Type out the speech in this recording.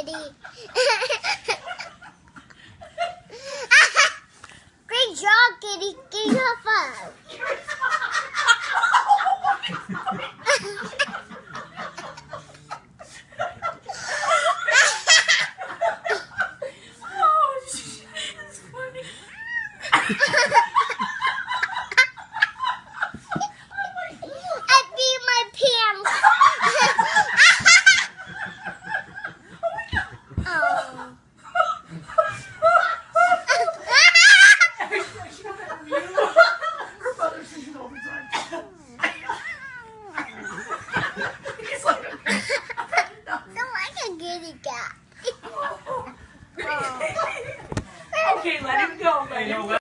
kitty. Great job, kitty. Give you a five. okay, let him go. Let him go.